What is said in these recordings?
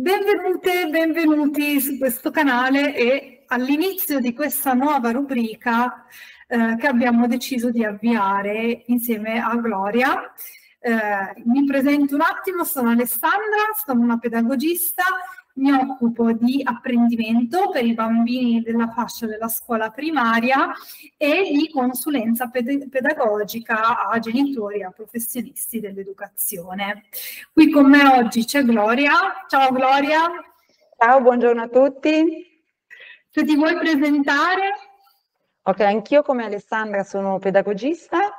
Benvenute e benvenuti su questo canale e all'inizio di questa nuova rubrica eh, che abbiamo deciso di avviare insieme a Gloria. Eh, mi presento un attimo, sono Alessandra, sono una pedagogista mi occupo di apprendimento per i bambini della fascia della scuola primaria e di consulenza ped pedagogica a genitori e a professionisti dell'educazione. Qui con me oggi c'è Gloria. Ciao Gloria. Ciao, buongiorno a tutti. Se ti vuoi presentare. Ok, anch'io come Alessandra sono pedagogista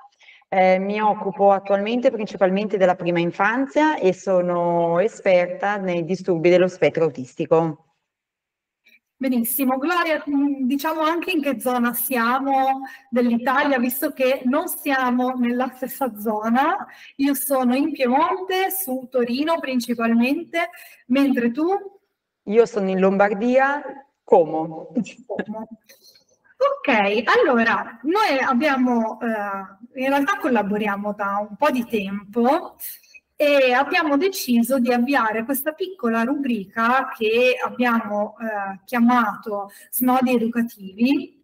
eh, mi occupo attualmente principalmente della prima infanzia e sono esperta nei disturbi dello spettro autistico. Benissimo, Gloria, mm, diciamo anche in che zona siamo dell'Italia, visto che non siamo nella stessa zona. Io sono in Piemonte, su Torino principalmente, mentre tu? Io sono in Lombardia, Como. Como. Ok, allora, noi abbiamo, eh, in realtà collaboriamo da un po' di tempo e abbiamo deciso di avviare questa piccola rubrica che abbiamo eh, chiamato Snodi Educativi,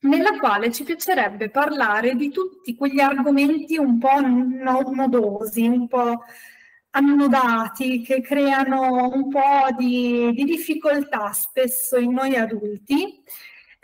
nella quale ci piacerebbe parlare di tutti quegli argomenti un po' nodosi, un po' annodati, che creano un po' di, di difficoltà spesso in noi adulti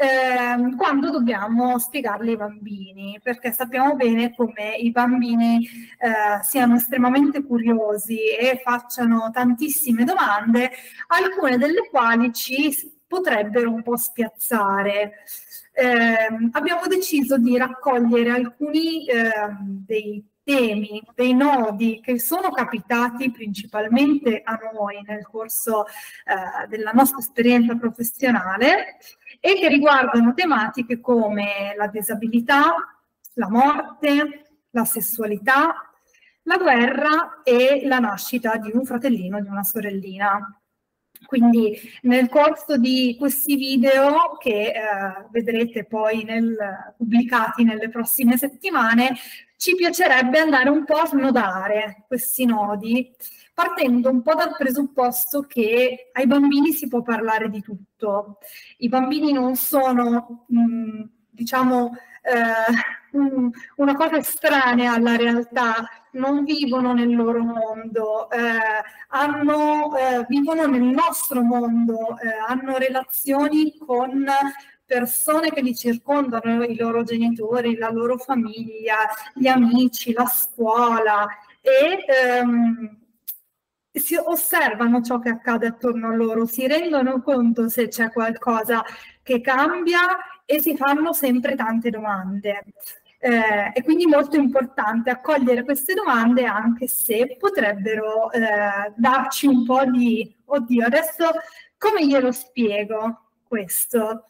eh, quando dobbiamo spiegarli ai bambini, perché sappiamo bene come i bambini eh, siano estremamente curiosi e facciano tantissime domande, alcune delle quali ci potrebbero un po' spiazzare. Eh, abbiamo deciso di raccogliere alcuni ehm, dei temi, dei nodi che sono capitati principalmente a noi nel corso eh, della nostra esperienza professionale e che riguardano tematiche come la disabilità, la morte, la sessualità, la guerra e la nascita di un fratellino, di una sorellina. Quindi nel corso di questi video che eh, vedrete poi nel, pubblicati nelle prossime settimane, ci piacerebbe andare un po' a snodare questi nodi partendo un po' dal presupposto che ai bambini si può parlare di tutto. I bambini non sono, mh, mm, diciamo, eh, un, una cosa estranea alla realtà, non vivono nel loro mondo, eh, hanno, eh, vivono nel nostro mondo, eh, hanno relazioni con persone che li circondano, i loro genitori, la loro famiglia, gli amici, la scuola e ehm, si osservano ciò che accade attorno a loro, si rendono conto se c'è qualcosa che cambia e si fanno sempre tante domande. Eh, e quindi molto importante accogliere queste domande anche se potrebbero eh, darci un po' di oddio, adesso come glielo spiego questo?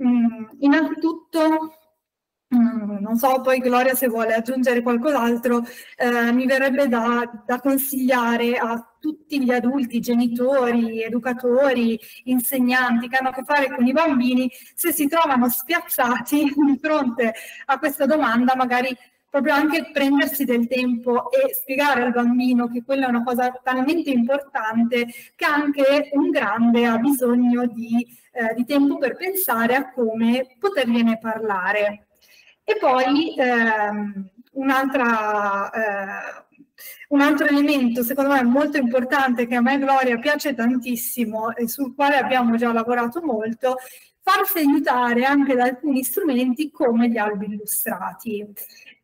Mm, innanzitutto Mm, non so poi Gloria se vuole aggiungere qualcos'altro, eh, mi verrebbe da, da, consigliare a tutti gli adulti, genitori, educatori, insegnanti che hanno a che fare con i bambini, se si trovano spiazzati di fronte a questa domanda, magari proprio anche prendersi del tempo e spiegare al bambino che quella è una cosa talmente importante che anche un grande ha bisogno di, eh, di tempo per pensare a come potergliene parlare. E poi ehm, un'altra, eh, un altro elemento, secondo me, molto importante che a me Gloria piace tantissimo e sul quale abbiamo già lavorato molto, farsi aiutare anche da alcuni strumenti come gli albi illustrati.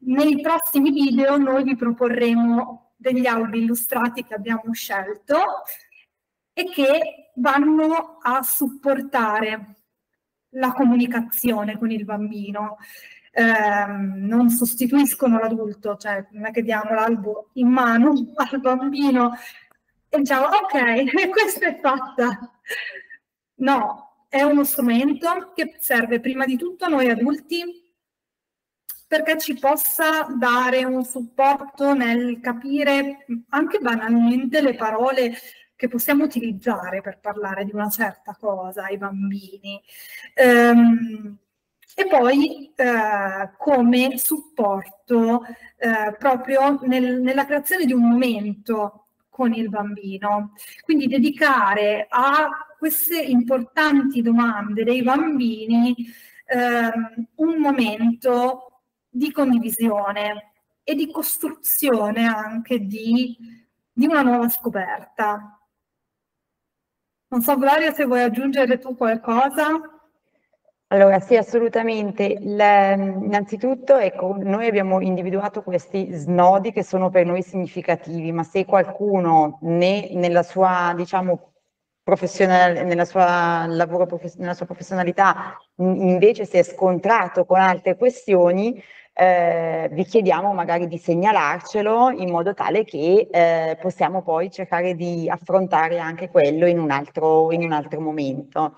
Nei prossimi video noi vi proporremo degli albi illustrati che abbiamo scelto e che vanno a supportare la comunicazione con il bambino ehm, non sostituiscono l'adulto, cioè non è che diamo l'albo in mano al bambino e diciamo ok, questa è fatta. No, è uno strumento che serve prima di tutto a noi adulti perché ci possa dare un supporto nel capire anche banalmente le parole che possiamo utilizzare per parlare di una certa cosa ai bambini. Um, e poi eh, come supporto eh, proprio nel, nella creazione di un momento con il bambino. Quindi dedicare a queste importanti domande dei bambini ehm, un momento di condivisione e di costruzione anche di, di una nuova scoperta. Non so, Gloria, se vuoi aggiungere tu qualcosa. Allora sì, assolutamente. Le, innanzitutto, ecco, noi abbiamo individuato questi snodi che sono per noi significativi, ma se qualcuno ne, nella sua, diciamo, professionale, nella sua lavoro, nella sua professionalità invece si è scontrato con altre questioni, eh, vi chiediamo magari di segnalarcelo in modo tale che eh, possiamo poi cercare di affrontare anche quello in un altro, in un altro momento.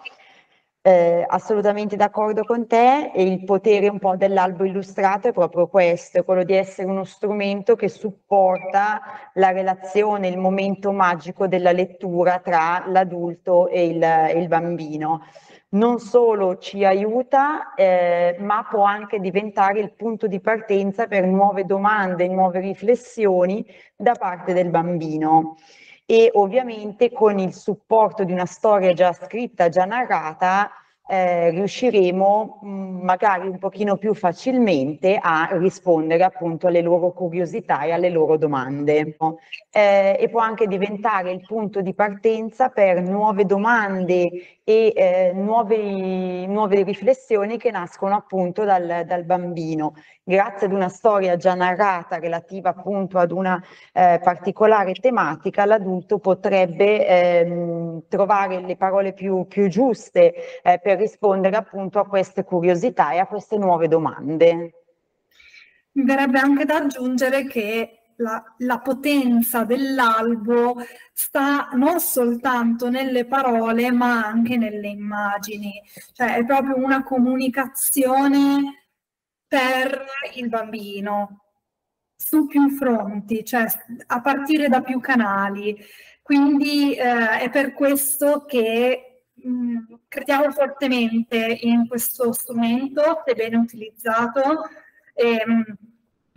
Eh, assolutamente d'accordo con te e il potere un po' dell'albo illustrato è proprio questo, quello di essere uno strumento che supporta la relazione, il momento magico della lettura tra l'adulto e il, il bambino. Non solo ci aiuta, eh, ma può anche diventare il punto di partenza per nuove domande, nuove riflessioni da parte del bambino e ovviamente con il supporto di una storia già scritta, già narrata, eh, riusciremo mm, magari un pochino più facilmente a rispondere appunto alle loro curiosità e alle loro domande. Eh, e può anche diventare il punto di partenza per nuove domande e eh, nuove, nuove, riflessioni che nascono appunto dal, dal, bambino. Grazie ad una storia già narrata relativa appunto ad una eh, particolare tematica, l'adulto potrebbe ehm, trovare le parole più, più giuste eh, rispondere appunto a queste curiosità e a queste nuove domande. Mi verrebbe anche da aggiungere che la, la, potenza dell'albo sta non soltanto nelle parole ma anche nelle immagini, cioè è proprio una comunicazione per il bambino su più fronti, cioè a partire da più canali. Quindi eh, è per questo che mm, crediamo fortemente in questo strumento, se ben utilizzato. E, ehm,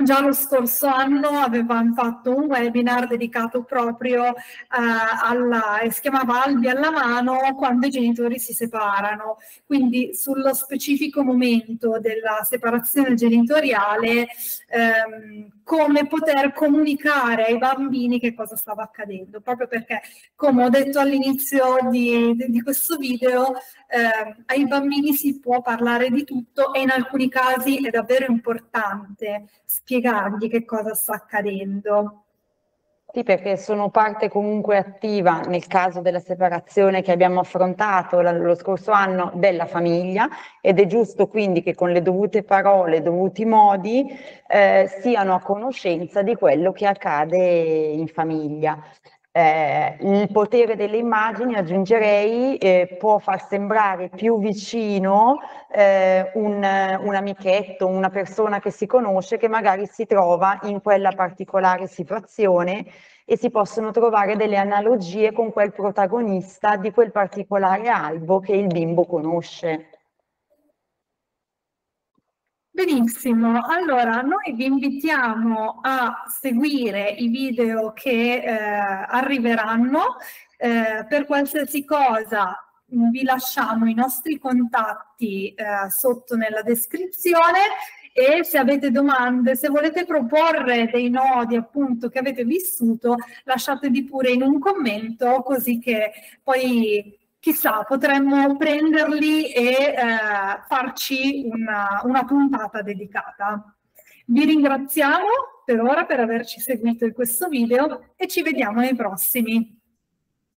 Già lo scorso anno avevamo fatto un webinar dedicato proprio eh, alla, si chiamava Albi alla mano quando i genitori si separano, quindi sullo specifico momento della separazione genitoriale ehm, come poter comunicare ai bambini che cosa stava accadendo, proprio perché come ho detto all'inizio di, di questo video eh, ai bambini si può parlare di tutto e in alcuni casi è davvero importante spiegargli che cosa sta accadendo. Sì, perché sono parte comunque attiva nel caso della separazione che abbiamo affrontato lo scorso anno della famiglia ed è giusto quindi che con le dovute parole, dovuti modi eh, siano a conoscenza di quello che accade in famiglia. Eh, il potere delle immagini, aggiungerei, eh, può far sembrare più vicino eh, un, un amichetto, una persona che si conosce che magari si trova in quella particolare situazione e si possono trovare delle analogie con quel protagonista di quel particolare albo che il bimbo conosce. Benissimo, allora noi vi invitiamo a seguire i video che eh, arriveranno. Eh, per qualsiasi cosa vi lasciamo i nostri contatti eh, sotto nella descrizione e se avete domande, se volete proporre dei nodi appunto che avete vissuto, lasciatevi pure in un commento così che poi chissà, potremmo prenderli e eh, farci una, una puntata dedicata. Vi ringraziamo per ora per averci seguito in questo video e ci vediamo nei prossimi.